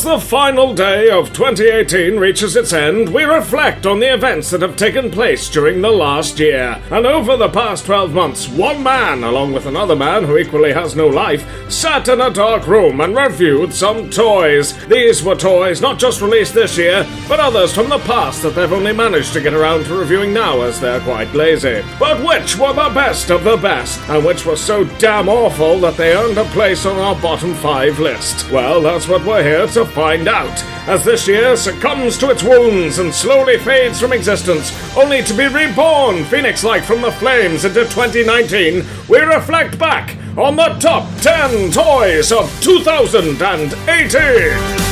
As the final day of 2018 reaches its end, we reflect on the events that have taken place during the last year. And over the past 12 months, one man, along with another man who equally has no life, sat in a dark room and reviewed some toys. These were toys not just released this year, but others from the past that they've only managed to get around to reviewing now as they're quite lazy. But which were the best of the best, and which were so damn awful that they earned a place on our bottom five list? Well, that's what we're here to find out, as this year succumbs to its wounds and slowly fades from existence, only to be reborn phoenix like from the flames into 2019, we reflect back on the top 10 toys of 2018.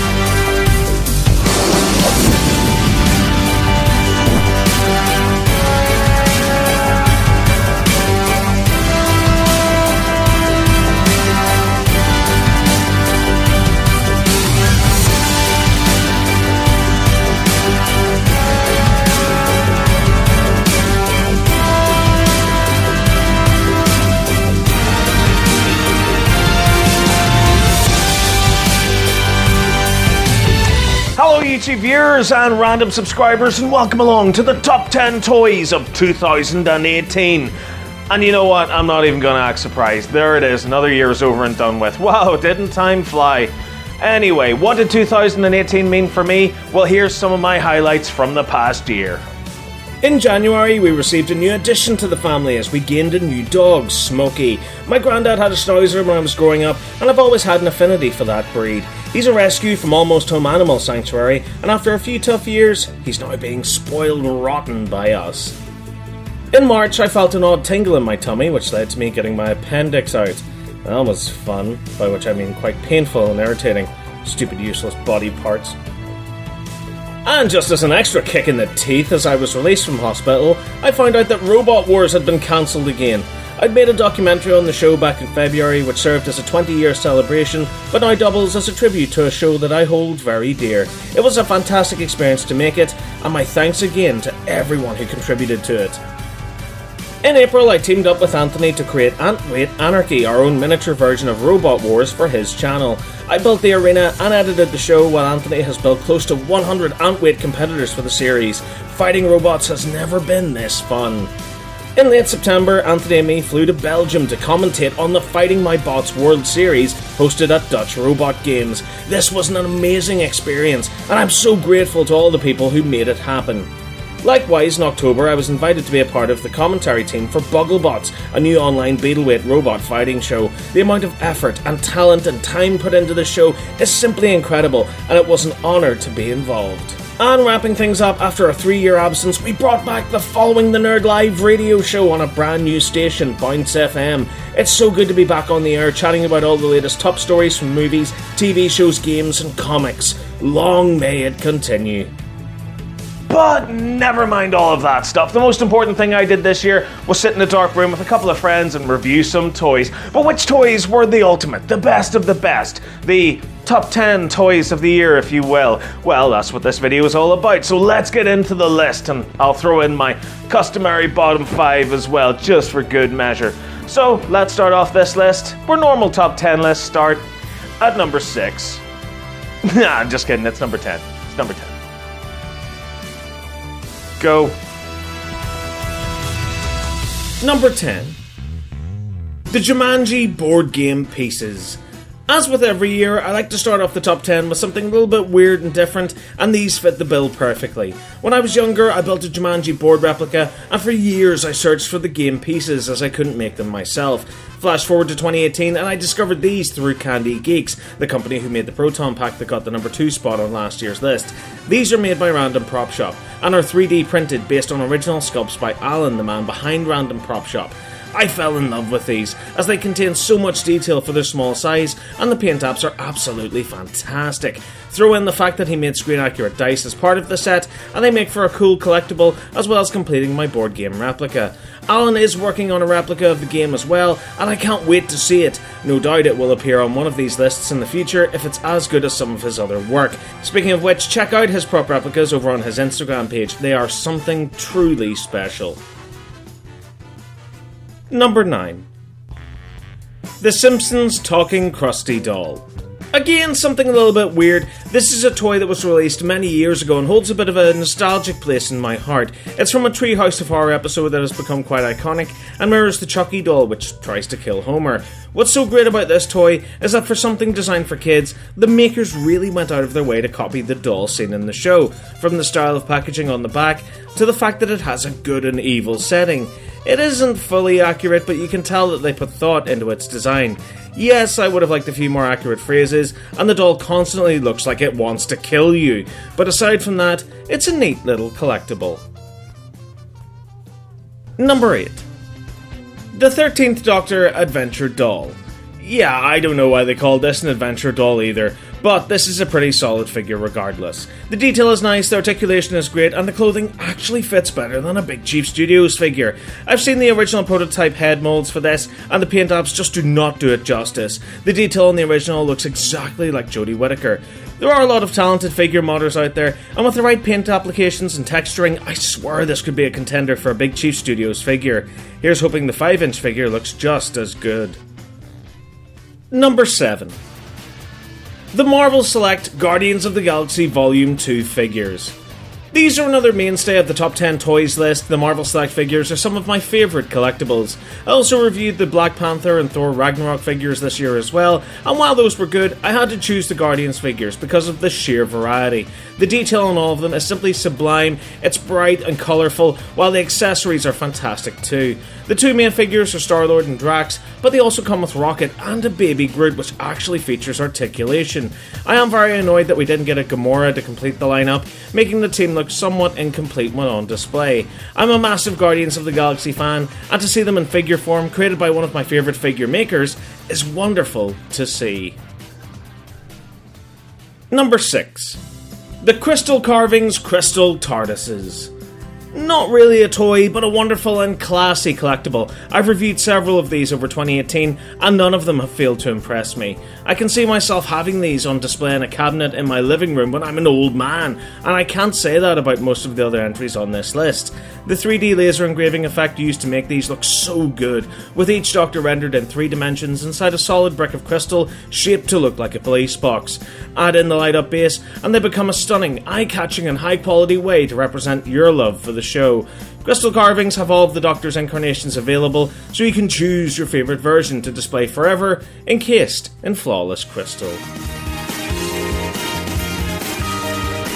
YouTube viewers and random subscribers, and welcome along to the top 10 toys of 2018. And you know what? I'm not even gonna act surprised. There it is, another year is over and done with. Wow, didn't time fly? Anyway, what did 2018 mean for me? Well, here's some of my highlights from the past year. In January, we received a new addition to the family as we gained a new dog, Smokey. My granddad had a Schnauzer when I was growing up, and I've always had an affinity for that breed. He's a rescue from Almost Home Animal Sanctuary, and after a few tough years, he's now being spoiled rotten by us. In March, I felt an odd tingle in my tummy, which led to me getting my appendix out. That was fun, by which I mean quite painful and irritating. Stupid, useless body parts. And just as an extra kick in the teeth as I was released from hospital, I found out that Robot Wars had been cancelled again. I'd made a documentary on the show back in February which served as a 20 year celebration, but now doubles as a tribute to a show that I hold very dear. It was a fantastic experience to make it, and my thanks again to everyone who contributed to it. In April, I teamed up with Anthony to create Ant Antweight Anarchy, our own miniature version of Robot Wars for his channel. I built the arena and edited the show while Anthony has built close to 100 Ant Antweight competitors for the series. Fighting robots has never been this fun. In late September, Anthony and me flew to Belgium to commentate on the Fighting My Bots World Series hosted at Dutch Robot Games. This was an amazing experience, and I'm so grateful to all the people who made it happen. Likewise, in October, I was invited to be a part of the commentary team for Bugglebots, a new online Beetleweight robot fighting show. The amount of effort and talent and time put into the show is simply incredible, and it was an honour to be involved. And wrapping things up, after a three year absence, we brought back the Following the Nerd Live radio show on a brand new station, Bounce FM. It's so good to be back on the air chatting about all the latest top stories from movies, TV shows, games, and comics. Long may it continue. But never mind all of that stuff. The most important thing I did this year was sit in a dark room with a couple of friends and review some toys. But which toys were the ultimate, the best of the best? The top 10 toys of the year, if you will. Well, that's what this video is all about. So let's get into the list, and I'll throw in my customary bottom 5 as well, just for good measure. So let's start off this list. Where normal top 10 lists start at number 6. nah, I'm just kidding, it's number 10. It's number 10. Go. Number 10. The Jumanji board game pieces. As with every year, I like to start off the top 10 with something a little bit weird and different, and these fit the bill perfectly. When I was younger, I built a Jumanji board replica, and for years I searched for the game pieces as I couldn't make them myself. Flash forward to 2018, and I discovered these through Candy Geeks, the company who made the Proton Pack that got the number 2 spot on last year's list. These are made by Random Prop Shop, and are 3D printed based on original sculpts by Alan, the man behind Random Prop Shop. I fell in love with these, as they contain so much detail for their small size, and the paint apps are absolutely fantastic. Throw in the fact that he made screen accurate dice as part of the set, and they make for a cool collectible, as well as completing my board game replica. Alan is working on a replica of the game as well, and I can't wait to see it. No doubt it will appear on one of these lists in the future if it's as good as some of his other work. Speaking of which, check out his prop replicas over on his Instagram page, they are something truly special. Number 9 The Simpsons Talking Krusty Doll. Again, something a little bit weird. This is a toy that was released many years ago and holds a bit of a nostalgic place in my heart. It's from a Treehouse of Horror episode that has become quite iconic and mirrors the Chucky doll which tries to kill Homer. What's so great about this toy is that for something designed for kids, the makers really went out of their way to copy the doll seen in the show, from the style of packaging on the back to the fact that it has a good and evil setting. It isn't fully accurate, but you can tell that they put thought into its design. Yes, I would have liked a few more accurate phrases, and the doll constantly looks like it wants to kill you, but aside from that, it's a neat little collectible. Number 8 The 13th Doctor Adventure Doll. Yeah, I don't know why they called this an adventure doll either. But this is a pretty solid figure regardless. The detail is nice, the articulation is great, and the clothing actually fits better than a Big Chief Studios figure. I've seen the original prototype head molds for this, and the paint apps just do not do it justice. The detail in the original looks exactly like Jodie Whittaker. There are a lot of talented figure modders out there, and with the right paint applications and texturing, I swear this could be a contender for a Big Chief Studios figure. Here's hoping the 5 inch figure looks just as good. Number 7 the Marvel Select Guardians of the Galaxy Volume 2 figures. These are another mainstay of the top 10 toys list. The Marvel Select figures are some of my favourite collectibles. I also reviewed the Black Panther and Thor Ragnarok figures this year as well, and while those were good, I had to choose the Guardians figures because of the sheer variety. The detail on all of them is simply sublime, it's bright and colourful, while the accessories are fantastic too. The two main figures are Star Lord and Drax, but they also come with Rocket and a baby Groot, which actually features articulation. I am very annoyed that we didn't get a Gamora to complete the lineup, making the team look somewhat incomplete when on display. I'm a massive Guardians of the Galaxy fan, and to see them in figure form, created by one of my favourite figure makers, is wonderful to see. Number 6 The Crystal Carvings Crystal TARDISes. Not really a toy, but a wonderful and classy collectible. I've reviewed several of these over 2018, and none of them have failed to impress me. I can see myself having these on display in a cabinet in my living room when I'm an old man, and I can't say that about most of the other entries on this list. The 3D laser engraving effect used to make these look so good, with each Doctor rendered in three dimensions inside a solid brick of crystal shaped to look like a police box. Add in the light up base, and they become a stunning, eye catching, and high quality way to represent your love for the show. Crystal carvings have all of the Doctor's incarnations available, so you can choose your favourite version to display forever, encased in flawless crystal.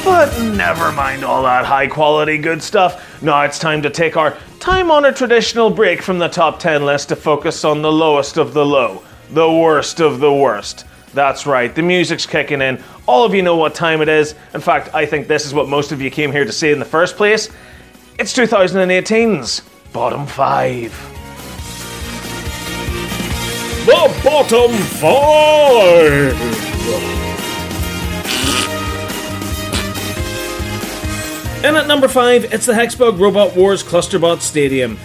But never mind all that high quality good stuff. Now it's time to take our time honored traditional break from the top 10 list to focus on the lowest of the low, the worst of the worst. That's right, the music's kicking in. All of you know what time it is. In fact, I think this is what most of you came here to see in the first place. It's 2018's Bottom 5. The Bottom 5! And at number 5, it's the Hexbug Robot Wars Clusterbot Stadium.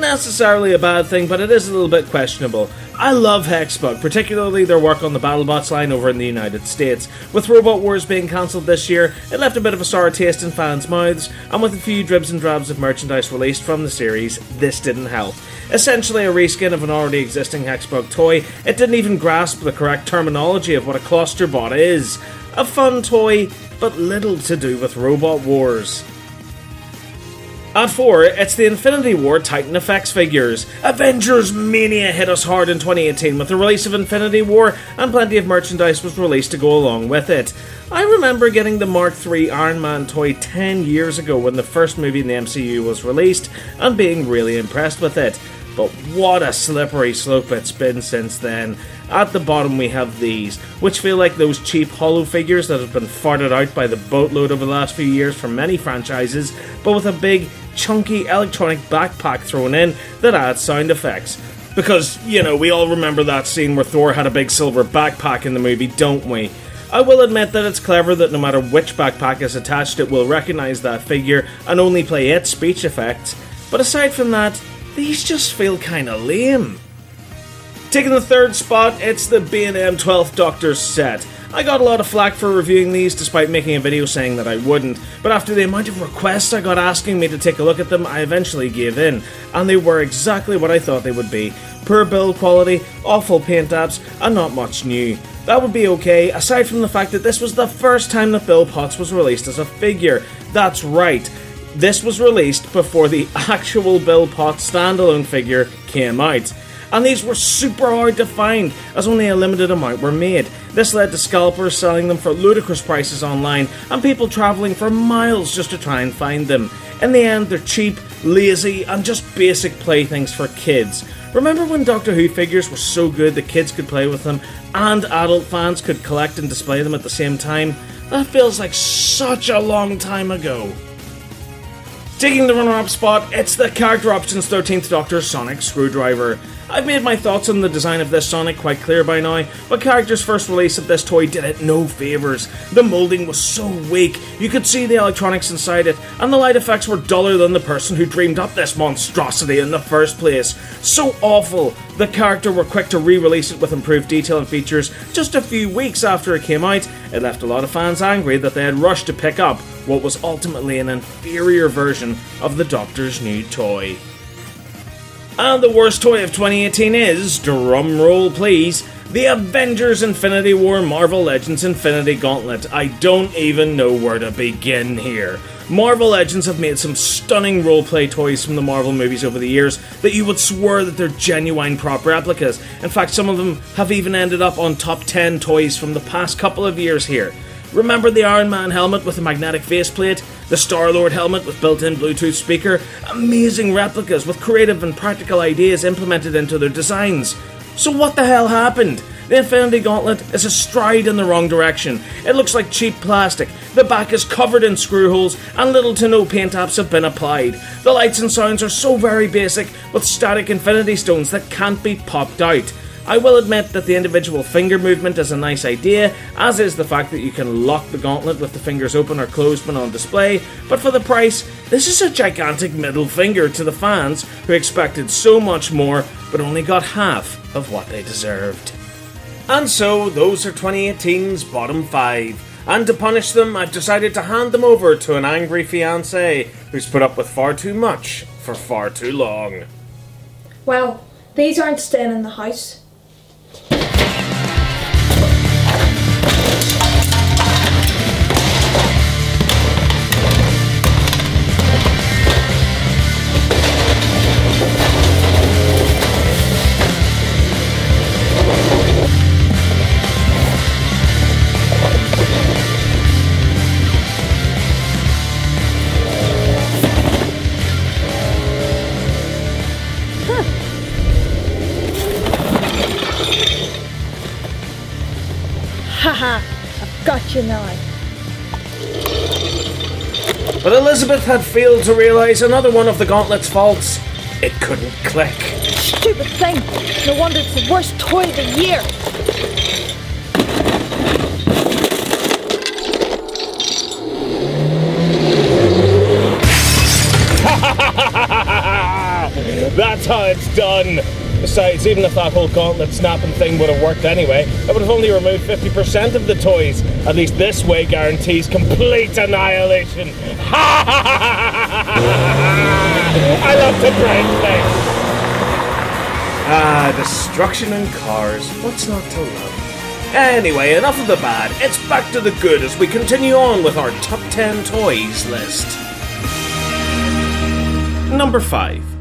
Necessarily a bad thing, but it is a little bit questionable. I love Hexbug, particularly their work on the BattleBots line over in the United States. With Robot Wars being cancelled this year, it left a bit of a sour taste in fans' mouths, and with a few dribs and drabs of merchandise released from the series, this didn't help. Essentially a reskin of an already existing Hexbug toy, it didn't even grasp the correct terminology of what a clusterbot is. A fun toy, but little to do with Robot Wars. At 4, it's the Infinity War Titan Effects figures. Avengers Mania hit us hard in 2018 with the release of Infinity War, and plenty of merchandise was released to go along with it. I remember getting the Mark III Iron Man toy 10 years ago when the first movie in the MCU was released, and being really impressed with it. But what a slippery slope it's been since then. At the bottom we have these, which feel like those cheap hollow figures that have been farted out by the boatload over the last few years from many franchises, but with a big, chunky electronic backpack thrown in that adds sound effects. Because, you know, we all remember that scene where Thor had a big silver backpack in the movie, don't we? I will admit that it's clever that no matter which backpack is attached, it will recognise that figure and only play its speech effects. But aside from that, these just feel kinda lame. Taking the third spot, it's the B&M 12th Doctor set. I got a lot of flack for reviewing these despite making a video saying that I wouldn't, but after the amount of requests I got asking me to take a look at them, I eventually gave in, and they were exactly what I thought they would be. Poor build quality, awful paint apps, and not much new. that would be okay, aside from the fact that this was the first time that Bill Potts was released as a figure. That's right, this was released before the actual Bill Potts standalone figure came out. And these were super hard to find, as only a limited amount were made. This led to scalpers selling them for ludicrous prices online, and people travelling for miles just to try and find them. In the end, they're cheap, lazy, and just basic playthings for kids. Remember when Doctor Who figures were so good that kids could play with them and adult fans could collect and display them at the same time? That feels like such a long time ago. Taking the runner up spot, it's the Character Options 13th Doctor Sonic Screwdriver. I've made my thoughts on the design of this Sonic quite clear by now, but Character's first release of this toy did it no favours. The moulding was so weak, you could see the electronics inside it, and the light effects were duller than the person who dreamed up this monstrosity in the first place. So awful! The character were quick to re release it with improved detail and features just a few weeks after it came out. It left a lot of fans angry that they had rushed to pick up what was ultimately an inferior version of the Doctor's new toy. And the worst toy of 2018 is, drumroll please, the Avengers Infinity War Marvel Legends Infinity Gauntlet. I don't even know where to begin here. Marvel Legends have made some stunning roleplay toys from the Marvel movies over the years that you would swear that they're genuine prop replicas. In fact, some of them have even ended up on top 10 toys from the past couple of years here. Remember the Iron Man helmet with the magnetic faceplate? The Star Lord helmet with built in Bluetooth speaker? Amazing replicas with creative and practical ideas implemented into their designs. So, what the hell happened? The Infinity Gauntlet is a stride in the wrong direction. It looks like cheap plastic. The back is covered in screw holes, and little to no paint apps have been applied. The lights and sounds are so very basic, with static infinity stones that can't be popped out. I will admit that the individual finger movement is a nice idea, as is the fact that you can lock the gauntlet with the fingers open or closed when on display, but for the price, this is a gigantic middle finger to the fans who expected so much more but only got half of what they deserved. And so, those are 2018's bottom five. And to punish them, I've decided to hand them over to an angry fiance who's put up with far too much for far too long. Well, these aren't staying in the house. I've got you now. But Elizabeth had failed to realise another one of the gauntlet's faults. It couldn't click. Stupid thing. No wonder it's the worst toy of the year. That's how it's done. Besides, even if that whole gauntlet snapping thing would have worked anyway, it would have only removed 50% of the toys. At least this way guarantees complete annihilation. I love to break things. Ah, destruction in cars. What's not to love? Anyway, enough of the bad. It's back to the good as we continue on with our top 10 toys list. Number 5.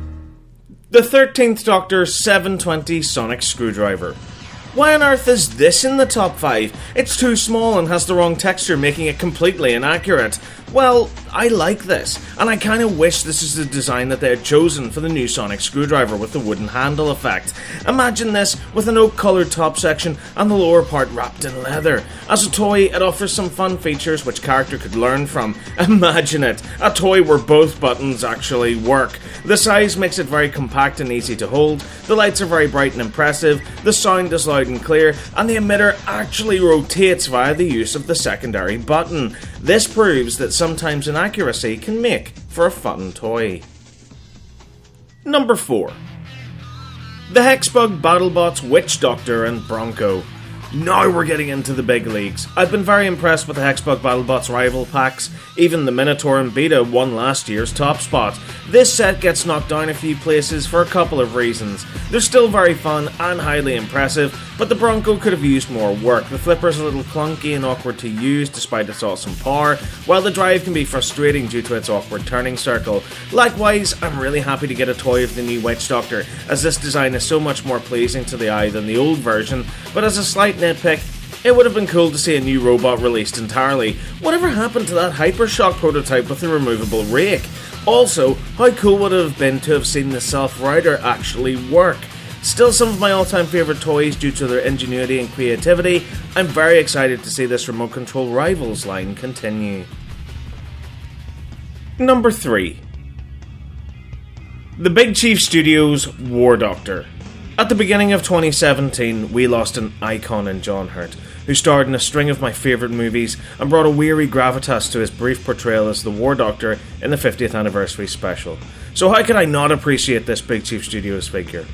The 13th Doctor Seven20 Sonic Screwdriver. Why on earth is this in the top 5? It's too small and has the wrong texture, making it completely inaccurate. Well, I like this, and I kinda wish this is the design that they had chosen for the new Sonic Screwdriver with the wooden handle effect. Imagine this with an oak coloured top section and the lower part wrapped in leather. As a toy, it offers some fun features which character could learn from. Imagine it, a toy where both buttons actually work. The size makes it very compact and easy to hold, the lights are very bright and impressive, the sound is loud and clear, and the emitter actually rotates via the use of the secondary button. This proves that sometimes inaccuracy can make for a fun toy. Number 4. The Hexbug BattleBots Witch Doctor and Bronco. Now we're getting into the big leagues. I've been very impressed with the Hexbug BattleBots rival packs. Even the Minotaur and Beta won last year's top spot. This set gets knocked down a few places for a couple of reasons. They're still very fun and highly impressive, but the Bronco could have used more work. The flipper's a little clunky and awkward to use despite its awesome power, while the drive can be frustrating due to its awkward turning circle. Likewise, I'm really happy to get a toy of the new Witch Doctor, as this design is so much more pleasing to the eye than the old version, but as a slight nitpick, it would have been cool to see a new robot released entirely. Whatever happened to that Hypershock prototype with the removable rake? Also, how cool would it have been to have seen the Self Righter actually work? Still some of my all time favourite toys due to their ingenuity and creativity. I'm very excited to see this remote control Rivals line continue. Number 3 The Big Chief Studios War Doctor. At the beginning of 2017, we lost an icon in John Hurt, who starred in a string of my favourite movies and brought a weary gravitas to his brief portrayal as the War Doctor in the 50th anniversary special. So, how can I not appreciate this Big Chief Studios figure?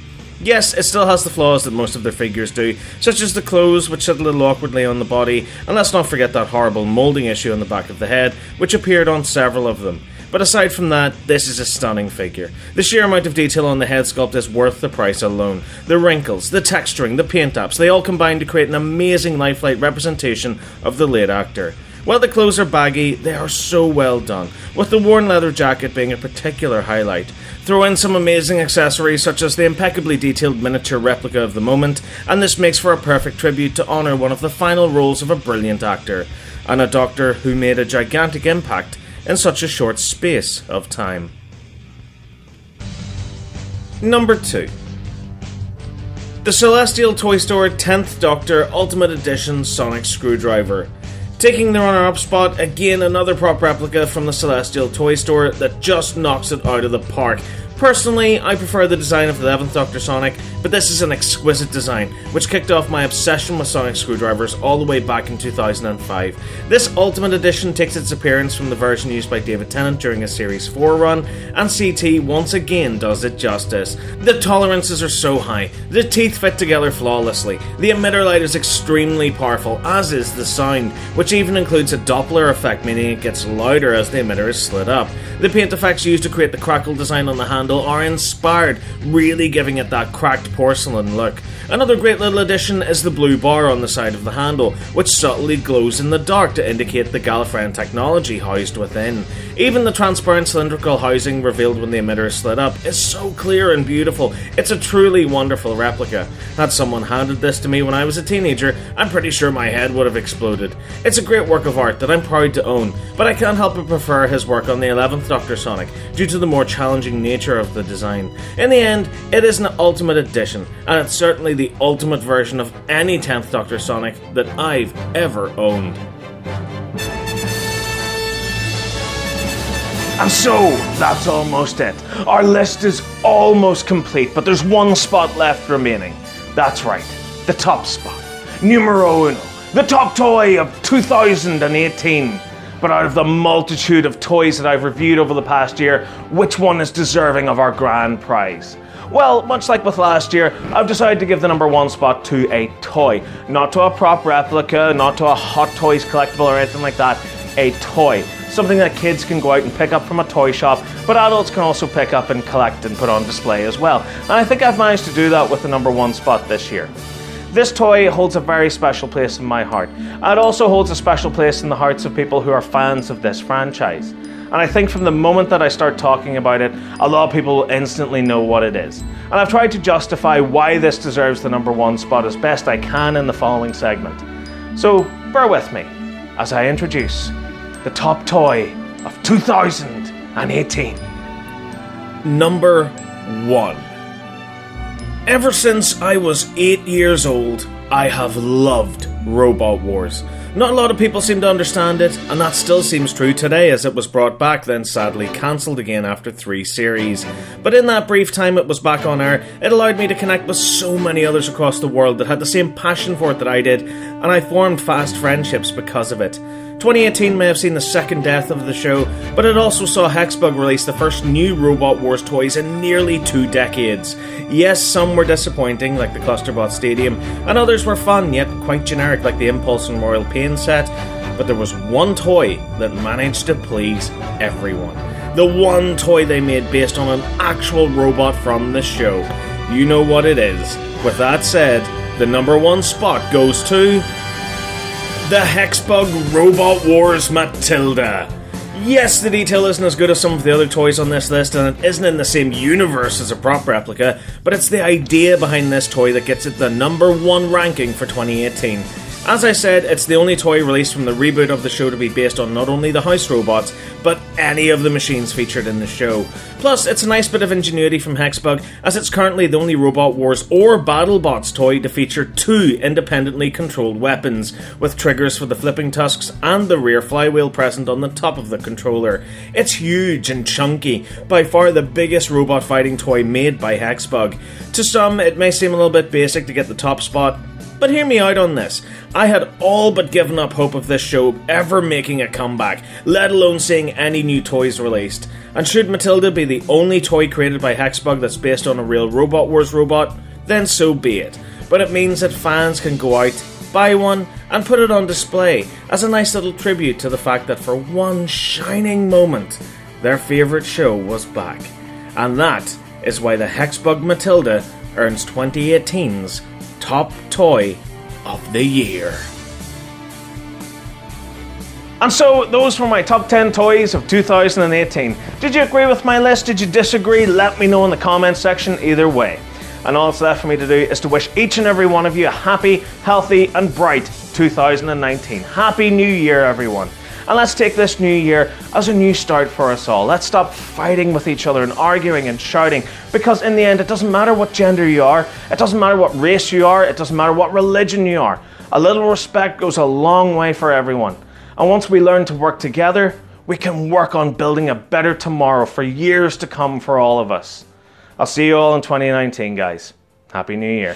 Yes, it still has the flaws that most of their figures do, such as the clothes, which sit a little awkwardly on the body, and let's not forget that horrible moulding issue on the back of the head, which appeared on several of them. But aside from that, this is a stunning figure. The sheer amount of detail on the head sculpt is worth the price alone. The wrinkles, the texturing, the paint apps, they all combine to create an amazing lifelike representation of the late actor. While the clothes are baggy, they are so well done, with the worn leather jacket being a particular highlight. Throw in some amazing accessories such as the impeccably detailed miniature replica of the moment, and this makes for a perfect tribute to honour one of the final roles of a brilliant actor, and a doctor who made a gigantic impact in such a short space of time. Number 2 The Celestial Toy Store 10th Doctor Ultimate Edition Sonic Screwdriver. Taking the runner up spot, again another prop replica from the Celestial Toy Store that just knocks it out of the park Personally, I prefer the design of the 11th Doctor Sonic, but this is an exquisite design, which kicked off my obsession with sonic screwdrivers all the way back in 2005. This Ultimate Edition takes its appearance from the version used by David Tennant during a Series 4 run, and CT once again does it justice. The tolerances are so high, the teeth fit together flawlessly, the emitter light is extremely powerful, as is the sound, which even includes a Doppler effect, meaning it gets louder as the emitter is slid up. The paint effects used to create the crackle design on the hand handle are inspired, really giving it that cracked porcelain look. Another great little addition is the blue bar on the side of the handle, which subtly glows in the dark to indicate the Gallifreyan technology housed within. Even the transparent cylindrical housing revealed when the emitter is slid up is so clear and beautiful. It's a truly wonderful replica. Had someone handed this to me when I was a teenager, I'm pretty sure my head would have exploded. It's a great work of art that I'm proud to own, but I can't help but prefer his work on the 11th Doctor Sonic due to the more challenging nature of the design. In the end, it is an ultimate edition, and it's certainly the ultimate version of any 10th Doctor Sonic that I've ever owned. And so, that's almost it. Our list is almost complete, but there's one spot left remaining. That's right, the top spot. Numero uno, the top toy of 2018. But out of the multitude of toys that I've reviewed over the past year, which one is deserving of our grand prize? Well, much like with last year, I've decided to give the number one spot to a toy. Not to a prop replica, not to a Hot Toys collectible or anything like that. A toy. Something that kids can go out and pick up from a toy shop, but adults can also pick up and collect and put on display as well. And I think I've managed to do that with the number one spot this year. This toy holds a very special place in my heart. It also holds a special place in the hearts of people who are fans of this franchise. And I think from the moment that I start talking about it, a lot of people will instantly know what it is. And I've tried to justify why this deserves the number one spot as best I can in the following segment. So bear with me as I introduce the top toy of 2018. Number one. Ever since I was 8 years old, I have loved Robot Wars. Not a lot of people seem to understand it, and that still seems true today as it was brought back, then sadly cancelled again after three series. But in that brief time it was back on air, it allowed me to connect with so many others across the world that had the same passion for it that I did, and I formed fast friendships because of it. 2018 may have seen the second death of the show, but it also saw Hexbug release the first new Robot Wars toys in nearly two decades. Yes, some were disappointing, like the Clusterbot Stadium, and others were fun, yet quite generic, like the Impulse and Royal Pain set. But there was one toy that managed to please everyone. The one toy they made based on an actual robot from the show. You know what it is. With that said, the number one spot goes to the Hexbug Robot Wars Matilda. Yes, the detail isn't as good as some of the other toys on this list, and it isn't in the same universe as a prop replica, but it's the idea behind this toy that gets it the number one ranking for 2018. As I said, it's the only toy released from the reboot of the show to be based on not only the house robots, but any of the machines featured in the show. Plus, it's a nice bit of ingenuity from Hexbug, as it's currently the only Robot Wars or BattleBots toy to feature two independently controlled weapons, with triggers for the flipping tusks and the rear flywheel present on the top of the controller. It's huge and chunky, by far the biggest robot fighting toy made by Hexbug. To some, it may seem a little bit basic to get the top spot, but hear me out on this. I had all but given up hope of this show ever making a comeback, let alone seeing any new toys released. And should Matilda be the only toy created by Hexbug that's based on a real Robot Wars robot, then so be it. But it means that fans can go out, buy one, and put it on display as a nice little tribute to the fact that for one shining moment, their favourite show was back. And that is why the Hexbug Matilda earns 2018's Top Toy of the Year. And so, those were my top 10 toys of 2018. Did you agree with my list? Did you disagree? Let me know in the comments section either way. And all that's left for me to do is to wish each and every one of you a happy, healthy, and bright 2019. Happy New Year, everyone. And let's take this new year as a new start for us all. Let's stop fighting with each other and arguing and shouting because, in the end, it doesn't matter what gender you are, it doesn't matter what race you are, it doesn't matter what religion you are. A little respect goes a long way for everyone. And once we learn to work together, we can work on building a better tomorrow for years to come for all of us. I'll see you all in 2019, guys. Happy New Year.